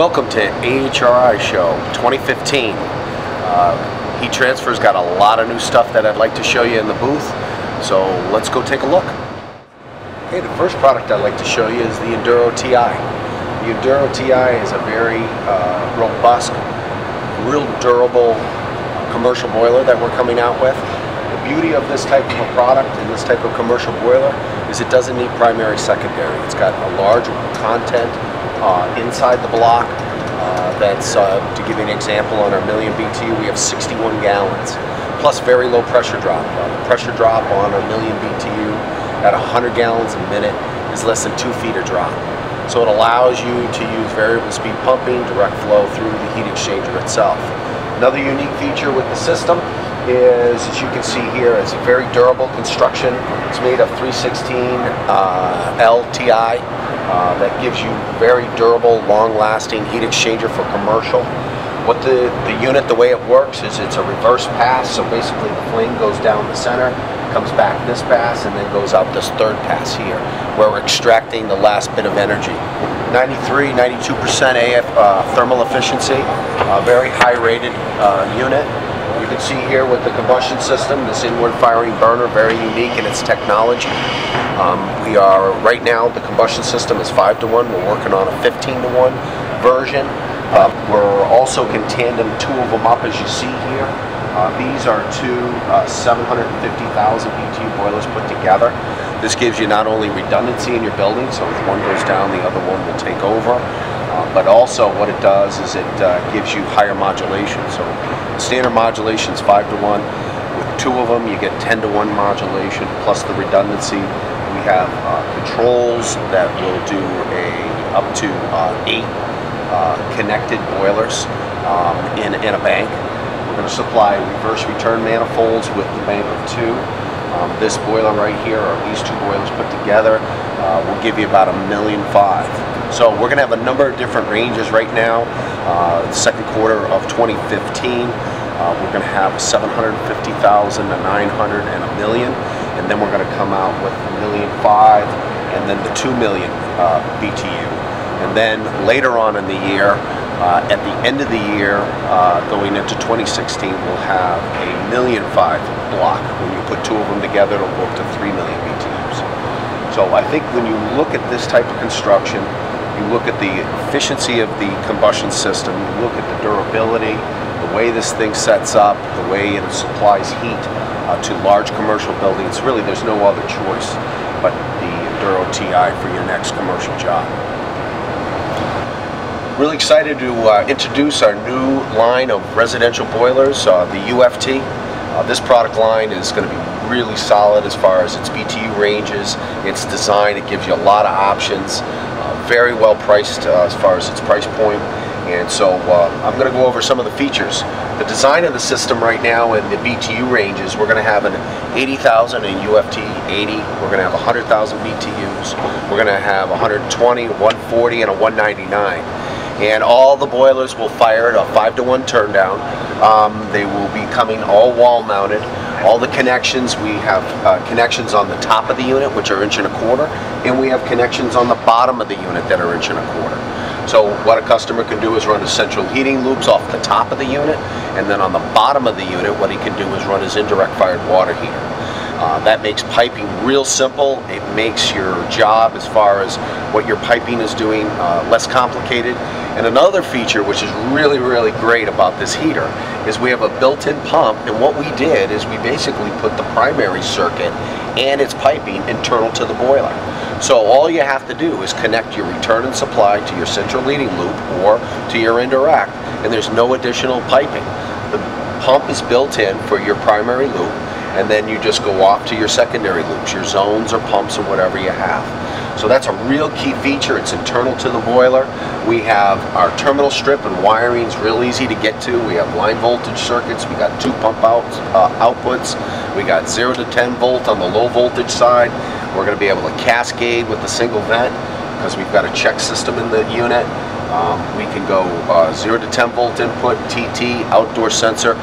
Welcome to AHRI Show 2015. Uh, heat Transfer's got a lot of new stuff that I'd like to show you in the booth, so let's go take a look. Okay, the first product I'd like to show you is the EnduroTi. The EnduroTi is a very uh, robust, real durable commercial boiler that we're coming out with. The beauty of this type of a product and this type of commercial boiler is it doesn't need primary secondary. It's got a large content uh, inside the block. Uh, that's, uh, to give you an example, on our million BTU we have 61 gallons, plus very low pressure drop. Uh, pressure drop on our million BTU at 100 gallons a minute is less than two feet of drop. So it allows you to use variable speed pumping, direct flow through the heat exchanger itself. Another unique feature with the system is, as you can see here, it's a very durable construction. It's made of 316 uh, LTI. Uh, that gives you very durable, long-lasting heat exchanger for commercial. What the, the unit, the way it works is it's a reverse pass, so basically the flame goes down the center, comes back this pass, and then goes out this third pass here, where we're extracting the last bit of energy. 93, 92% AF uh, thermal efficiency, uh, very high rated uh, unit can see here with the combustion system, this inward firing burner, very unique in its technology. Um, we are, right now, the combustion system is 5 to 1. We're working on a 15 to 1 version. Uh, we're also can tandem two of them up as you see here. Uh, these are two uh, 750,000 BTU boilers put together. This gives you not only redundancy in your building, so if one goes down, the other one will take over. Uh, but also what it does is it uh, gives you higher modulation. So standard modulation is 5 to 1. With two of them you get 10 to 1 modulation plus the redundancy. We have uh, controls that will do a up to uh, 8 uh, connected boilers um, in, in a bank. We're going to supply reverse return manifolds with the bank of two. Um, this boiler right here, or these two boilers put together, uh, will give you about a million five. So we're going to have a number of different ranges right now. Uh, second quarter of 2015, uh, we're going to have 750,000 to 900 and a million, and then we're going to come out with a million five, and then the two million uh, BTU. And then later on in the year, uh, at the end of the year, uh, going into 2016, we'll have a million five block. When you put two of them together, it'll go up to three million BTUs. So I think when you look at this type of construction, you look at the efficiency of the combustion system, you look at the durability, the way this thing sets up, the way it supplies heat uh, to large commercial buildings, really there's no other choice but the EnduroTi for your next commercial job. Really excited to uh, introduce our new line of residential boilers, uh, the UFT. Uh, this product line is going to be really solid as far as its BTU ranges, its design, it gives you a lot of options very well priced uh, as far as its price point. And so uh, I'm going to go over some of the features. The design of the system right now in the BTU ranges, we're going to have an 80,000 in UFT 80. We're going to have 100,000 BTUs. We're going to have 120, 140, and a 199 and all the boilers will fire at a 5 to 1 turn down. Um, they will be coming all wall mounted. All the connections, we have uh, connections on the top of the unit, which are inch and a quarter, and we have connections on the bottom of the unit that are inch and a quarter. So what a customer can do is run his central heating loops off the top of the unit, and then on the bottom of the unit, what he can do is run his indirect fired water heater. Uh, that makes piping real simple. It makes your job as far as what your piping is doing uh, less complicated. And another feature which is really, really great about this heater is we have a built-in pump and what we did is we basically put the primary circuit and its piping internal to the boiler. So all you have to do is connect your return and supply to your central heating loop or to your indirect and there's no additional piping. The pump is built in for your primary loop and then you just go off to your secondary loops, your zones or pumps or whatever you have. So that's a real key feature. It's internal to the boiler. We have our terminal strip and wiring is real easy to get to. We have line voltage circuits. We got two pump out uh, outputs. We got 0 to 10 volt on the low voltage side. We're going to be able to cascade with a single vent because we've got a check system in the unit. Um, we can go uh, 0 to 10 volt input, TT, outdoor sensor,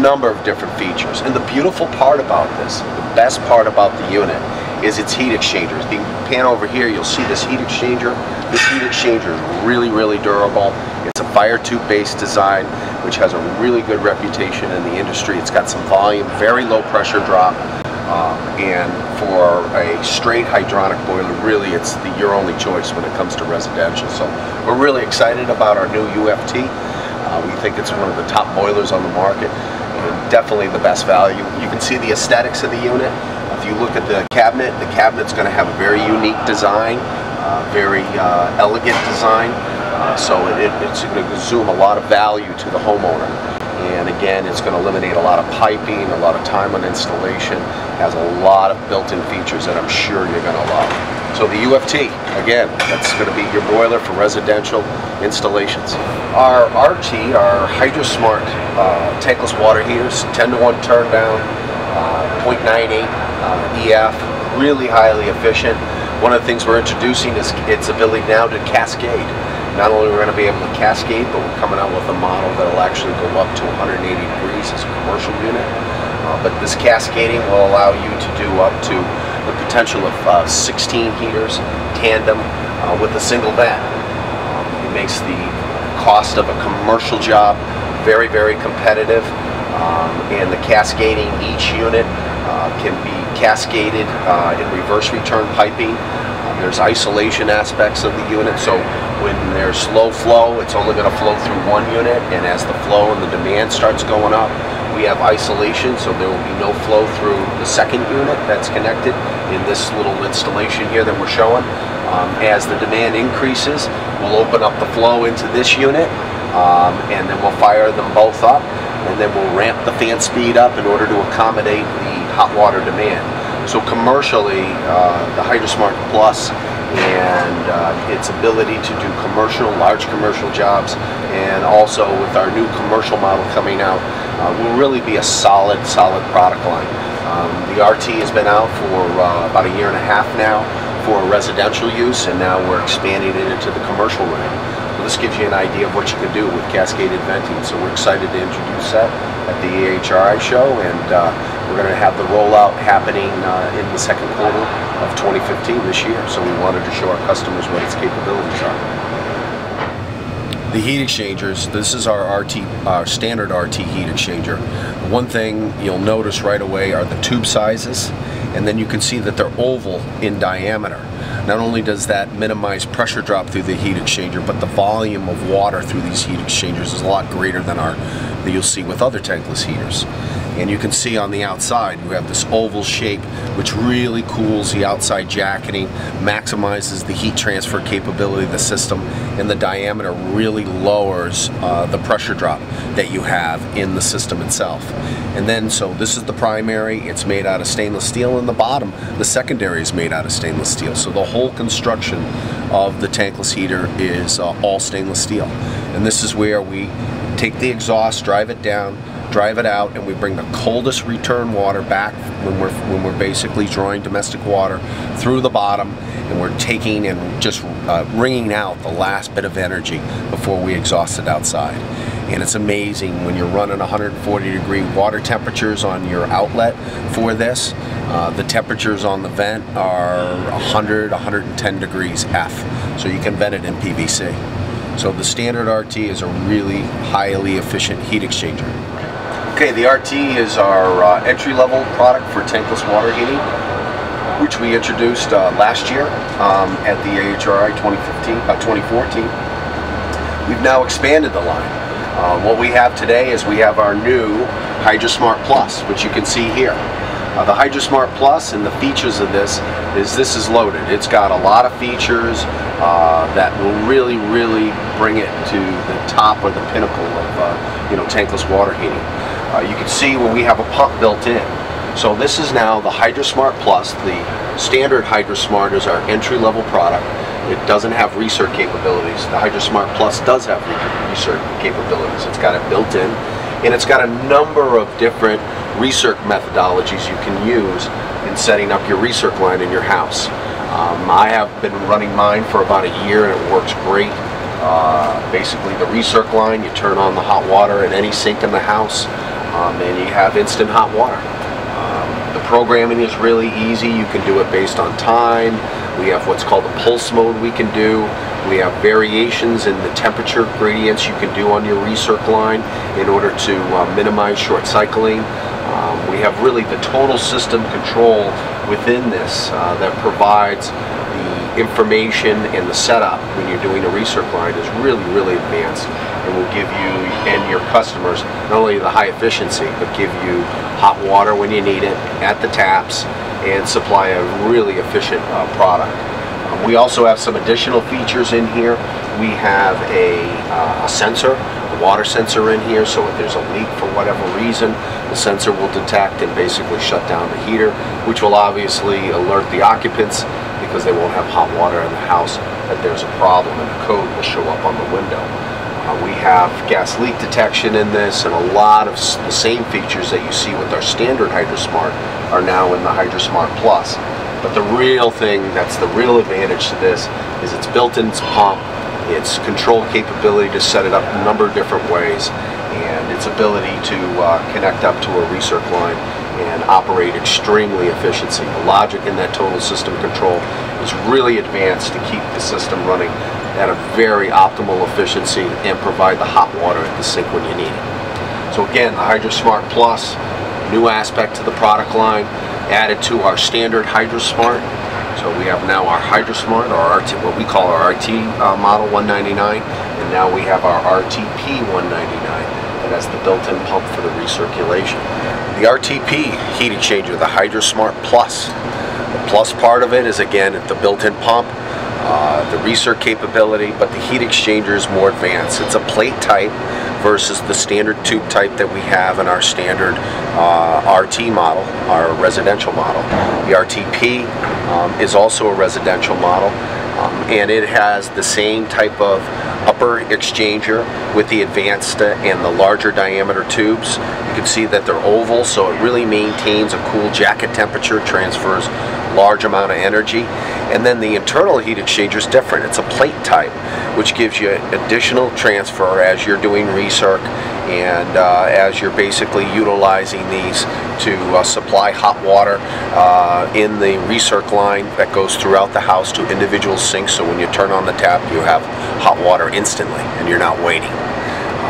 number of different features. And the beautiful part about this, the best part about the unit, is its heat exchangers. The pan over here, you'll see this heat exchanger This heat exchanger is really, really durable. It's a fire tube based design, which has a really good reputation in the industry. It's got some volume, very low pressure drop, uh, and for a straight hydronic boiler, really it's the, your only choice when it comes to residential. So we're really excited about our new UFT. Uh, we think it's one of the top boilers on the market and definitely the best value. You can see the aesthetics of the unit. If you look at the cabinet, the cabinet's going to have a very unique design, uh, very uh, elegant design. Uh, so it, it's going to consume a lot of value to the homeowner and again it's going to eliminate a lot of piping, a lot of time on installation, has a lot of built-in features that I'm sure you're going to love. So the UFT, again, that's going to be your boiler for residential installations. Our RT, our Hydra Smart uh, tankless water heaters, 10 to 1 turn down, uh, 0.98 uh, EF, really highly efficient. One of the things we're introducing is its ability now to cascade. Not only are we going to be able to cascade, but we're coming out with a model that will actually go up to 180 degrees as a commercial unit. Uh, but this cascading will allow you to do up to the potential of uh, 16 heaters tandem uh, with a single vent. Um, it makes the cost of a commercial job very, very competitive. Um, and the cascading each unit uh, can be cascaded uh, in reverse return piping there's isolation aspects of the unit, so when there's low flow, it's only going to flow through one unit, and as the flow and the demand starts going up, we have isolation, so there will be no flow through the second unit that's connected in this little installation here that we're showing. Um, as the demand increases, we'll open up the flow into this unit, um, and then we'll fire them both up, and then we'll ramp the fan speed up in order to accommodate the hot water demand. So commercially, uh, the Hydra Smart Plus and uh, its ability to do commercial, large commercial jobs, and also with our new commercial model coming out, uh, will really be a solid, solid product line. Um, the RT has been out for uh, about a year and a half now for residential use, and now we're expanding it into the commercial realm. So this gives you an idea of what you can do with cascaded venting. So we're excited to introduce that at the AHRI show, and uh, we're going to have the rollout happening uh, in the second quarter of 2015 this year. So we wanted to show our customers what its capabilities are. The heat exchangers, this is our RT, our standard RT heat exchanger. One thing you'll notice right away are the tube sizes, and then you can see that they're oval in diameter. Not only does that minimize pressure drop through the heat exchanger, but the volume of water through these heat exchangers is a lot greater than our that you'll see with other tankless heaters. And you can see on the outside, you have this oval shape, which really cools the outside jacketing, maximizes the heat transfer capability of the system, and the diameter really lowers uh, the pressure drop that you have in the system itself. And then, so this is the primary, it's made out of stainless steel, in the bottom, the secondary is made out of stainless steel. So the whole construction of the tankless heater is uh, all stainless steel. And this is where we take the exhaust, drive it down, drive it out, and we bring the coldest return water back when we're when we're basically drawing domestic water through the bottom, and we're taking and just uh, wringing out the last bit of energy before we exhaust it outside. And it's amazing when you're running 140 degree water temperatures on your outlet for this. Uh, the temperatures on the vent are 100, 110 degrees F, so you can vent it in PVC. So the standard RT is a really highly efficient heat exchanger. Okay, the RT is our uh, entry-level product for tankless water heating, which we introduced uh, last year um, at the AHRI 2015, uh, 2014. We've now expanded the line. Uh, what we have today is we have our new Hydra Smart Plus, which you can see here. Uh, the Hydra Smart Plus and the features of this is this is loaded. It's got a lot of features uh, that will really, really bring it to the top or the pinnacle of uh, you know tankless water heating. Uh, you can see when we have a pump built in. So this is now the Hydra Smart Plus. The standard Hydra Smart is our entry-level product. It doesn't have recirc capabilities. The Hydra Smart Plus does have recirc capabilities. It's got it built in and it's got a number of different recirc methodologies you can use in setting up your recirc line in your house. Um, I have been running mine for about a year and it works great. Uh, basically the recirc line, you turn on the hot water in any sink in the house um, and you have instant hot water. Um, the programming is really easy. You can do it based on time. We have what's called a pulse mode we can do. We have variations in the temperature gradients you can do on your recirc line in order to uh, minimize short cycling. Um, we have really the total system control within this uh, that provides information and the setup when you're doing a recirc line is really, really advanced and will give you and your customers not only the high efficiency, but give you hot water when you need it at the taps and supply a really efficient uh, product. Um, we also have some additional features in here. We have a, uh, a sensor, a water sensor in here, so if there's a leak for whatever reason, the sensor will detect and basically shut down the heater, which will obviously alert the occupants because they won't have hot water in the house that there's a problem and a code will show up on the window. Uh, we have gas leak detection in this and a lot of the same features that you see with our standard Hydra Smart are now in the Hydra Smart Plus. But the real thing that's the real advantage to this is its built-in pump, its control capability to set it up a number of different ways, and its ability to uh, connect up to a recirc line and operate extremely efficiency. The logic in that total system control is really advanced to keep the system running at a very optimal efficiency and provide the hot water at the sink when you need it. So again, the Hydra Smart Plus, new aspect to the product line, added to our standard Hydra Smart. So we have now our Hydra Smart, our RT, what we call our RT uh, model 199, and now we have our RTP 199 that has the built-in pump for the recirculation. The RTP heat exchanger, the Hydra Smart Plus. The plus part of it is again the built-in pump, uh, the recirc capability, but the heat exchanger is more advanced. It's a plate type versus the standard tube type that we have in our standard uh, RT model, our residential model. The RTP um, is also a residential model um, and it has the same type of upper exchanger with the advanced and the larger diameter tubes. You can see that they're oval, so it really maintains a cool jacket temperature, transfers large amount of energy. And then the internal heat exchanger is different. It's a plate type, which gives you additional transfer as you're doing recirc and uh, as you're basically utilizing these to uh, supply hot water uh, in the recirc line that goes throughout the house to individual sinks so when you turn on the tap you have hot water instantly and you're not waiting.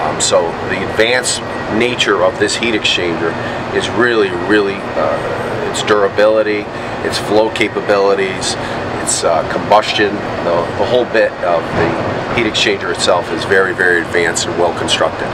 Um, so the advanced nature of this heat exchanger is really, really uh, its durability, its flow capabilities, its uh, combustion, the, the whole bit of the heat exchanger itself is very, very advanced and well constructed.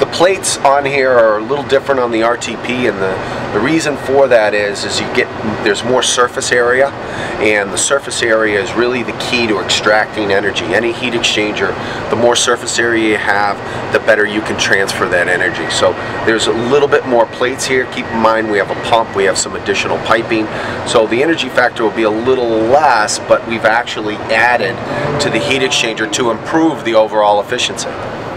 The plates on here are a little different on the RTP and the, the reason for that is is you get there's more surface area and the surface area is really the key to extracting energy. Any heat exchanger, the more surface area you have, the better you can transfer that energy. So there's a little bit more plates here. Keep in mind we have a pump, we have some additional piping. So the energy factor will be a little less, but we've actually added to the heat exchanger to improve the overall efficiency.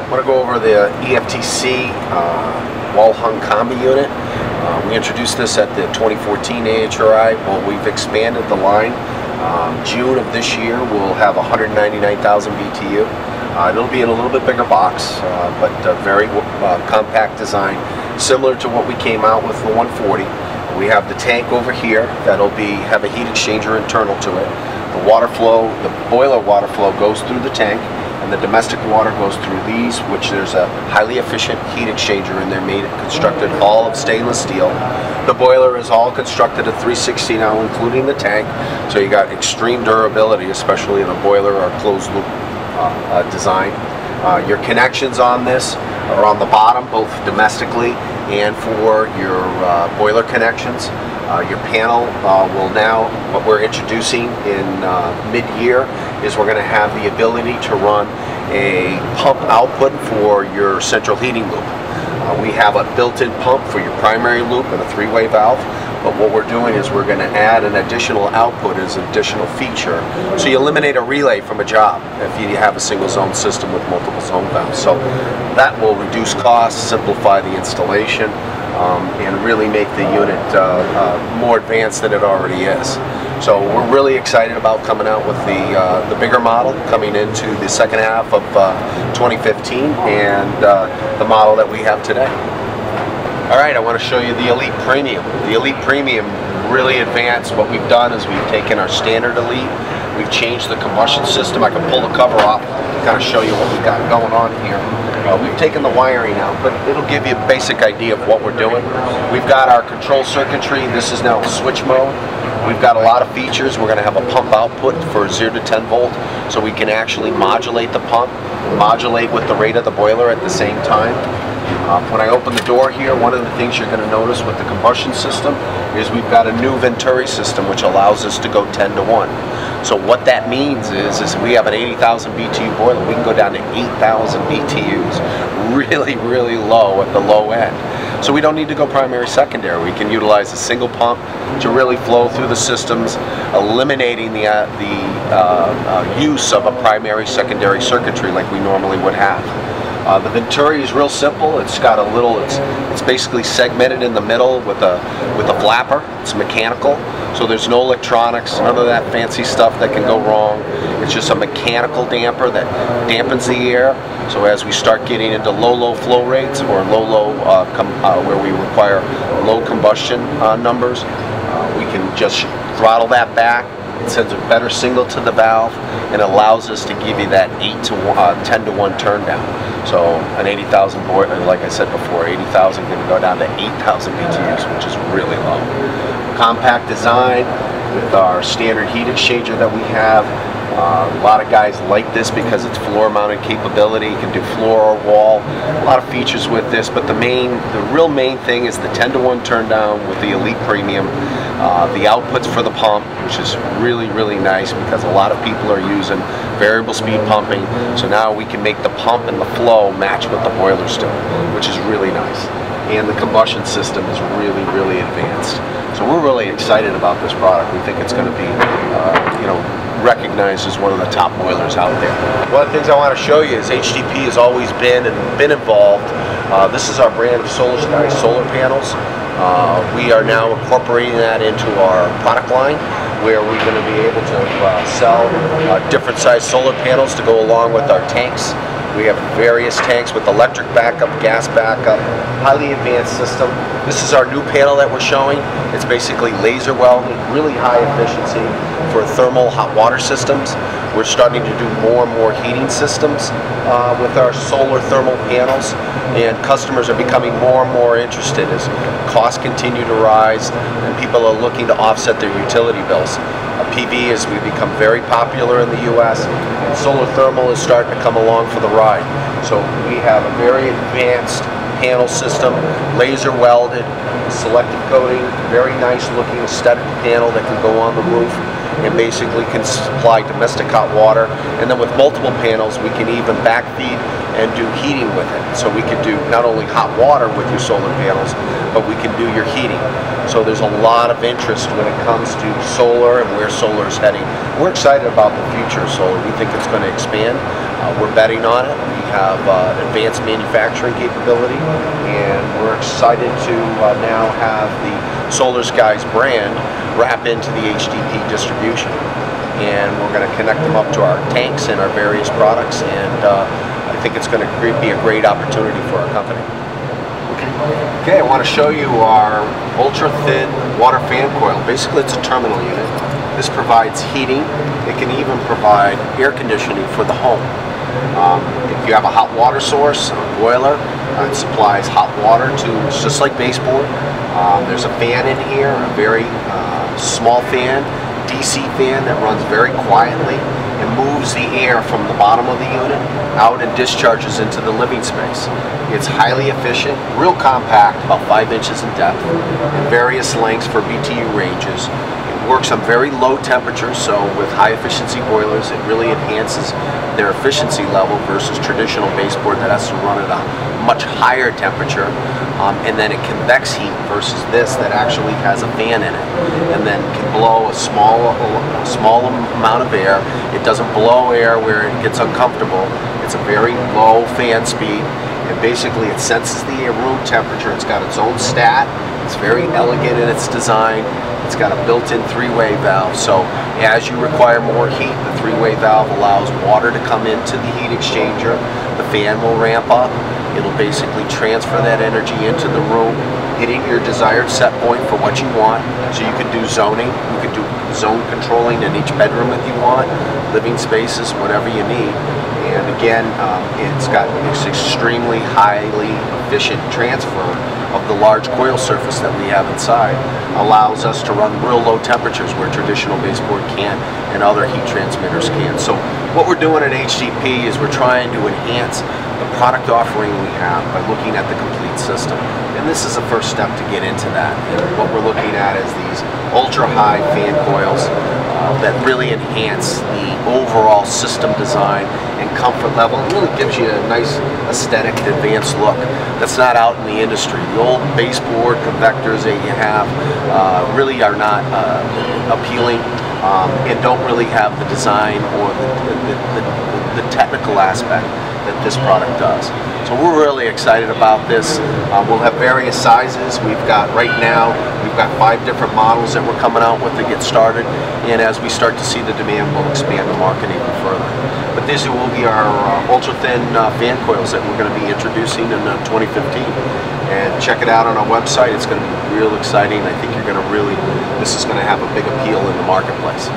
I want to go over the EFTC uh, wall hung combi unit. Uh, we introduced this at the 2014 AHRI. Well, we've expanded the line. Um, June of this year, we'll have 199,000 BTU. Uh, it'll be in a little bit bigger box, uh, but very uh, compact design, similar to what we came out with the 140. We have the tank over here that'll be have a heat exchanger internal to it. The water flow, the boiler water flow goes through the tank and the domestic water goes through these, which there's a highly efficient heat exchanger in there made constructed all of stainless steel. The boiler is all constructed at 360 now, including the tank, so you got extreme durability, especially in a boiler or closed loop uh, uh, design. Uh, your connections on this are on the bottom, both domestically and for your uh, boiler connections. Uh, your panel uh, will now, what we're introducing in uh, mid-year is we're going to have the ability to run a pump output for your central heating loop. Uh, we have a built-in pump for your primary loop and a three-way valve. But what we're doing is we're going to add an additional output as an additional feature. So you eliminate a relay from a job if you have a single zone system with multiple zone valves. So that will reduce costs, simplify the installation, um, and really make the unit uh, uh, more advanced than it already is. So we're really excited about coming out with the uh, the bigger model coming into the second half of uh, 2015 and uh, the model that we have today. All right, I want to show you the Elite Premium. The Elite Premium really advanced. What we've done is we've taken our standard Elite, We've changed the combustion system. I can pull the cover off, kind of show you what we've got going on here. Uh, we've taken the wiring out, but it'll give you a basic idea of what we're doing. We've got our control circuitry. This is now switch mode. We've got a lot of features. We're going to have a pump output for 0 to 10 volt, so we can actually modulate the pump, modulate with the rate of the boiler at the same time. Um, when I open the door here, one of the things you're going to notice with the combustion system is we've got a new Venturi system which allows us to go 10 to 1. So what that means is, is we have an 80,000 BTU boiler, we can go down to 8,000 BTUs, really, really low at the low end. So we don't need to go primary, secondary. We can utilize a single pump to really flow through the systems, eliminating the, uh, the uh, uh, use of a primary, secondary circuitry like we normally would have. Uh, the Venturi is real simple. It's got a little, it's it's basically segmented in the middle with a with a flapper. It's mechanical, so there's no electronics, none of that fancy stuff that can go wrong. It's just a mechanical damper that dampens the air. So as we start getting into low, low flow rates or low, low, uh, uh, where we require low combustion uh, numbers, uh, we can just throttle that back it sends a better signal to the valve and allows us to give you that 8 to one, uh, 10 to 1 turn down. So an 80,000 board, like I said before, 80,000 can go down to 8,000 BTUs, which is really low. Compact design with our standard heat exchanger that we have. Uh, a lot of guys like this because it's floor mounted capability. You can do floor or wall. A lot of features with this, but the main, the real main thing is the 10 to 1 turn down with the Elite Premium. Uh, the outputs for the pump, which is really, really nice because a lot of people are using variable speed pumping. So now we can make the pump and the flow match what the boiler's doing, which is really nice. And the combustion system is really, really advanced. So we're really excited about this product. We think it's going to be, uh, you know, recognized as one of the top boilers out there. One of the things I want to show you is HTP has always been and been involved. Uh, this is our brand of Solar Sky solar panels. Uh, we are now incorporating that into our product line where we're going to be able to uh, sell uh, different size solar panels to go along with our tanks. We have various tanks with electric backup, gas backup, highly advanced system. This is our new panel that we're showing. It's basically laser welded, really high efficiency for thermal hot water systems. We're starting to do more and more heating systems uh, with our solar thermal panels and customers are becoming more and more interested as costs continue to rise and people are looking to offset their utility bills. PV as we become very popular in the U.S. and solar thermal is starting to come along for the ride. So we have a very advanced panel system, laser welded, selective coating, very nice looking aesthetic panel that can go on the roof and basically can supply domestic hot water. And then with multiple panels, we can even backfeed and do heating with it. So we can do not only hot water with your solar panels, but we can do your heating. So there's a lot of interest when it comes to solar and where solar is heading. We're excited about the future of solar. We think it's going to expand. Uh, we're betting on it. Have uh, advanced manufacturing capability, and we're excited to uh, now have the Solar Skies brand wrap into the HTP distribution. And we're going to connect them up to our tanks and our various products, and uh, I think it's going to be a great opportunity for our company. Okay, I want to show you our ultra thin water fan coil. Basically, it's a terminal unit. This provides heating. It can even provide air conditioning for the home. Um, if you have a hot water source, a boiler, uh, it supplies hot water to, it's just like baseboard. Um, there's a fan in here, a very uh, small fan, DC fan that runs very quietly and moves the air from the bottom of the unit out and discharges into the living space. It's highly efficient, real compact, about 5 inches in depth, and various lengths for BTU ranges. Works on very low temperatures, so with high efficiency boilers, it really enhances their efficiency level versus traditional baseboard that has to run at a much higher temperature. Um, and then it convex heat versus this that actually has a fan in it and then can blow a small a small amount of air. It doesn't blow air where it gets uncomfortable. It's a very low fan speed. And basically it senses the room temperature. It's got its own stat. It's very elegant in its design it's got a built-in three-way valve so as you require more heat the three-way valve allows water to come into the heat exchanger the fan will ramp up It'll basically transfer that energy into the room, hitting your desired set point for what you want. So you can do zoning, you can do zone controlling in each bedroom if you want, living spaces, whatever you need. Again, um, it's got this extremely highly efficient transfer of the large coil surface that we have inside. Allows us to run real low temperatures where traditional baseboard can't and other heat transmitters can. So what we're doing at HTP is we're trying to enhance the product offering we have by looking at the complete system. And this is the first step to get into that. And what we're looking at is these ultra high fan coils that really enhance the overall system design and comfort level. It really gives you a nice aesthetic advanced look that's not out in the industry. The old baseboard convectors that you have uh, really are not uh, appealing um, and don't really have the design or the, the, the, the technical aspect that this product does. So we're really excited about this. Um, we'll have various sizes. We've got right now, we've got five different models that we're coming out with to get started. And as we start to see the demand, we'll expand the market even further. But these will be our uh, ultra thin uh, fan coils that we're going to be introducing in uh, 2015. And check it out on our website. It's going to be real exciting. I think you're going to really, this is going to have a big appeal in the marketplace.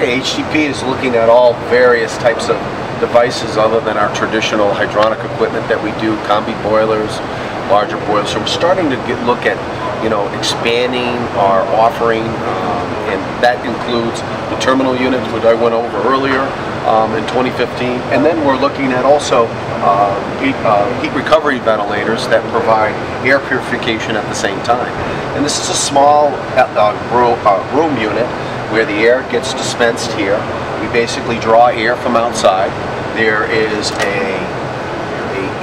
Okay, HTP is looking at all various types of devices other than our traditional hydronic equipment that we do, combi boilers, larger boilers. So we're starting to get, look at, you know, expanding our offering, um, and that includes the terminal units, which I went over earlier um, in 2015, and then we're looking at also uh, heat, uh, heat, recovery ventilators that provide air purification at the same time. And this is a small uh, room, uh, room unit where the air gets dispensed here. We basically draw air from outside. There is a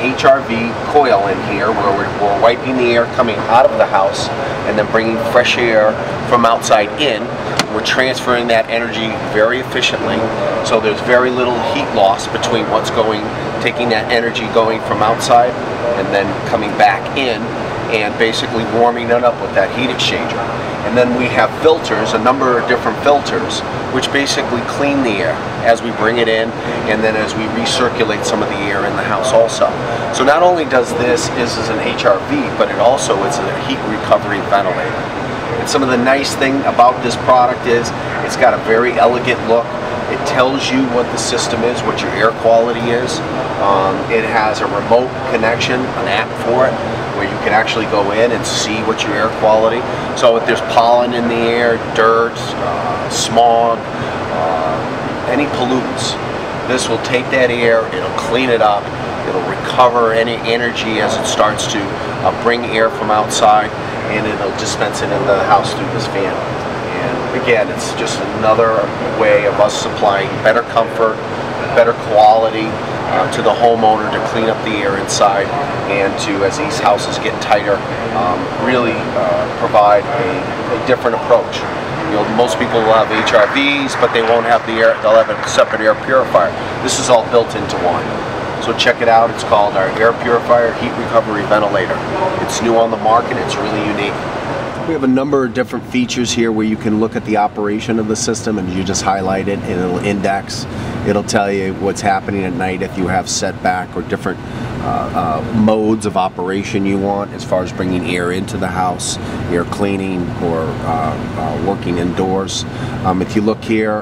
HRV coil in here where we're, we're wiping the air coming out of the house and then bringing fresh air from outside in. We're transferring that energy very efficiently, so there's very little heat loss between what's going, taking that energy going from outside and then coming back in and basically warming it up with that heat exchanger. And then we have filters, a number of different filters, which basically clean the air as we bring it in and then as we recirculate some of the air in the house also. So not only does this is, an HRV, but it also is a heat recovery ventilator. And some of the nice thing about this product is it's got a very elegant look. It tells you what the system is, what your air quality is. Um, it has a remote connection, an app for it, where you can actually go in and see what your air quality. So if there's pollen in the air, dirt, uh, smog, uh, any pollutants, this will take that air, it'll clean it up, it'll recover any energy as it starts to uh, bring air from outside, and it'll dispense it into the house through this fan And again, it's just another way of us supplying better comfort, better quality uh, to the homeowner to clean up the air inside and to, as these houses get tighter, um, really uh, provide a, a, different approach. You know, most people will have HRVs, but they won't have the air, they'll have a separate air purifier. This is all built into one. So check it out, it's called our Air Purifier Heat Recovery Ventilator. It's new on the market, it's really unique. We have a number of different features here where you can look at the operation of the system and you just highlight it and it'll index. It'll tell you what's happening at night if you have setback or different uh, uh, modes of operation you want as far as bringing air into the house, air cleaning, or uh, uh working indoors. Um, if you look here,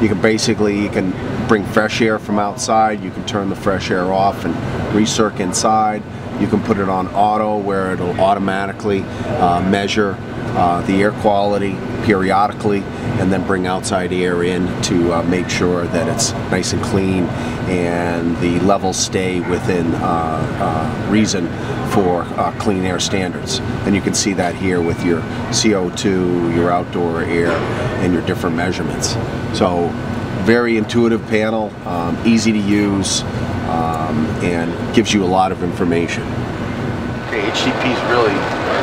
you can basically you can bring fresh air from outside. You can turn the fresh air off and recirc inside. You can put it on auto where it'll automatically uh, measure uh, the air quality periodically and then bring outside air in to uh, make sure that it's nice and clean and the levels stay within uh, uh, reason for uh, clean air standards. And you can see that here with your CO2, your outdoor air, and your different measurements. So very intuitive panel, um, easy to use, um, and gives you a lot of information. Okay, is really,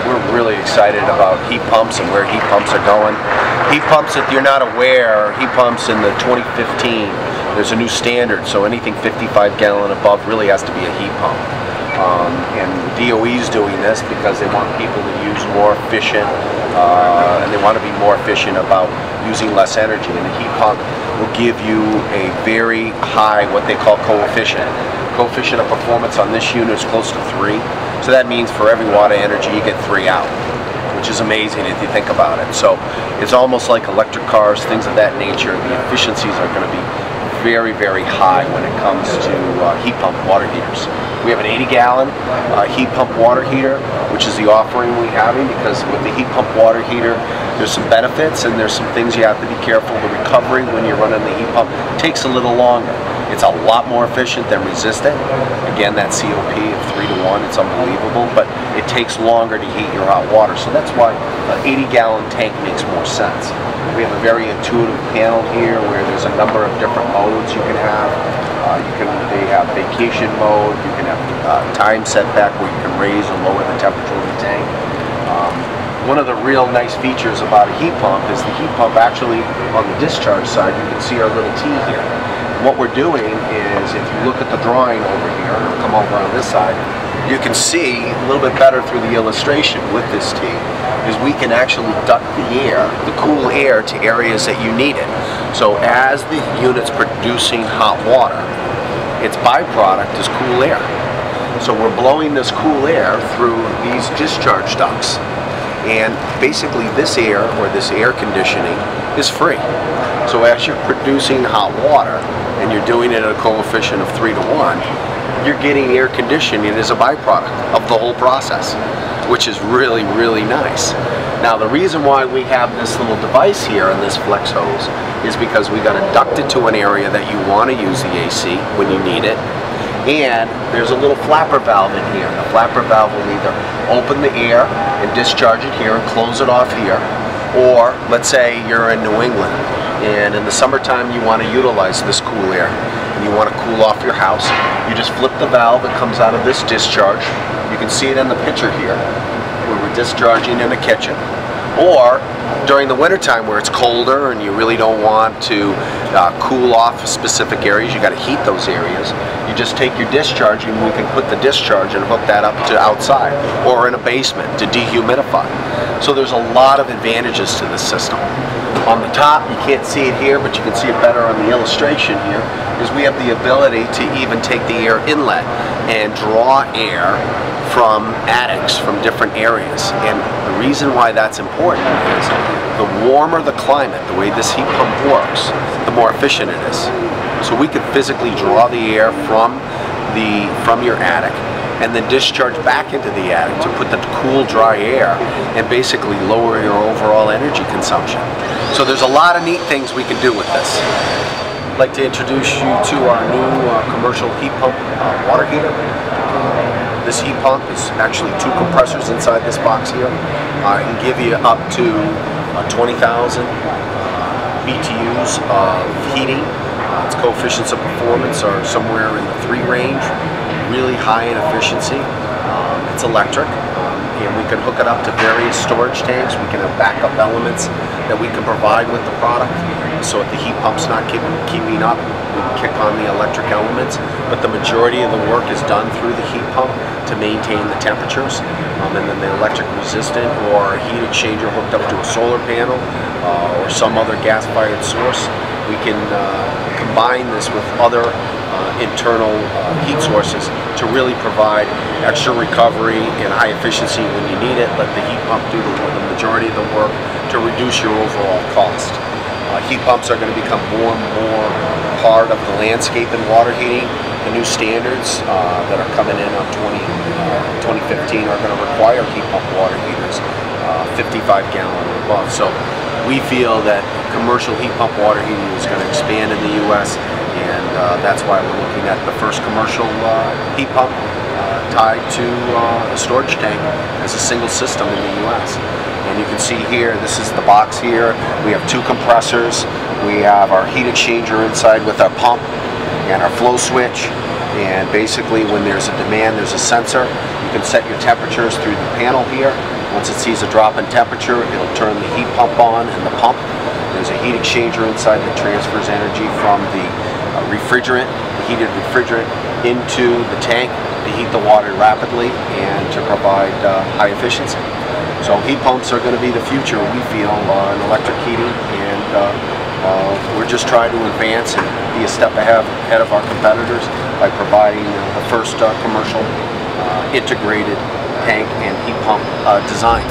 we're really excited about heat pumps and where heat pumps are going. Heat pumps, if you're not aware, heat pumps in the 2015, there's a new standard, so anything 55 gallon above really has to be a heat pump. Um, and DOE is doing this because they want people to use more efficient, uh, and they want to be more efficient about using less energy. And a heat pump will give you a very high, what they call coefficient. Coefficient of performance on this unit is close to three. So that means for every watt of energy, you get three out. which is amazing if you think about it. So it's almost like electric cars, things of that nature. The efficiencies are going to be very, very high when it comes to uh, heat pump water heaters. We have an 80 gallon uh, heat pump water heater, which is the offering we having because with the heat pump water heater, there's some benefits and there's some things you have to be careful. The recovery when you're running the heat pump takes a little longer. It's a lot more efficient than resistant. Again, that COP of 3 to 1, it's unbelievable, but it takes longer to heat your hot water. So that's why an 80 gallon tank makes more sense. We have a very intuitive panel here where there's a number of different modes you can have. Uh, you can, they have vacation mode, you can have uh, time setback where you can raise or lower the temperature of the tank. Um, one of the real nice features about a heat pump is the heat pump actually on the discharge side, you can see our little T here. What we're doing is if you look at the drawing over here, come over on this side, you can see a little bit better through the illustration with this T is we can actually duct the air, the cool air to areas that you need it. So as the unit's producing hot water, its byproduct is cool air. So we're blowing this cool air through these discharge ducts. And basically this air, or this air conditioning, is free. So as you're producing hot water, and you're doing it at a coefficient of 3 to 1, you're getting air conditioning as a byproduct of the whole process, which is really, really nice. Now the reason why we have this little device here in this flex hose is because we got to duct it to an area that you want to use the AC when you need it. And there's a little flapper valve in here. The flapper valve will either open the air and discharge it here and close it off here. Or let's say you're in New England and in the summertime you want to utilize this cool air and you want to cool off your house. You just flip the valve, it comes out of this discharge. You can see it in the picture here where we're discharging in the kitchen. Or during the wintertime where it's colder and you really don't want to uh, cool off specific areas, you got to heat those areas. You just take your discharge and we can put the discharge and hook that up to outside or in a basement to dehumidify. So there's a lot of advantages to this system. On the top, you can't see it here, but you can see it better on the illustration here, is we have the ability to even take the air inlet and draw air from attics from different areas. And the reason why that's important is the warmer the climate, the way this heat pump works, the more efficient it is. So we could physically draw the air from the from your attic and then discharge back into the attic to put the cool dry air and basically lower your overall energy consumption. So there's a lot of neat things we can do with this. I'd like to introduce you to our new uh, commercial heat pump uh, water heater. This heat pump is actually two compressors inside this box here. Uh, it can give you up to uh, 20,000 uh, BTUs of heating. Uh, its coefficients of performance are somewhere in the three range, really high in efficiency. Um, it's electric um, and we can hook it up to various storage tanks. We can have backup elements that we can provide with the product. So if the heat pump's not keep, keeping up, we can kick on the electric elements. But the majority of the work is done through the heat pump to maintain the temperatures. Um, and then the electric resistant or heat exchanger hooked up to a solar panel uh, or some other gas-fired source. We can uh, combine this with other internal uh, heat sources to really provide extra recovery and high efficiency when you need it. Let the heat pump do the, the majority of the work to reduce your overall cost. Uh, heat pumps are going to become more and more part of the landscape in water heating the new standards uh, that are coming in on 20, uh, 2015 are going to require heat pump water heaters, uh, 55 gallon or above. So we feel that commercial heat pump water heating is going to expand in the U.S. uh, that's why we're looking at the first commercial uh, heat pump uh, tied to a storage tank as a single system in the U.S. And you can see here, this is the box here. We have two compressors. We have our heat exchanger inside with our pump and our flow switch and basically when there's a demand there's a sensor you can set your temperatures through the panel here once it sees a drop in temperature it'll turn the heat pump on and the pump there's a heat exchanger inside that transfers energy from the refrigerant heated refrigerant into the tank to heat the water rapidly and to provide uh, high efficiency so heat pumps are going to be the future we feel uh, in electric heating and uh, uh, we're just trying to advance and be a step ahead, of our competitors by providing the first uh, commercial uh, integrated tank and heat pump design.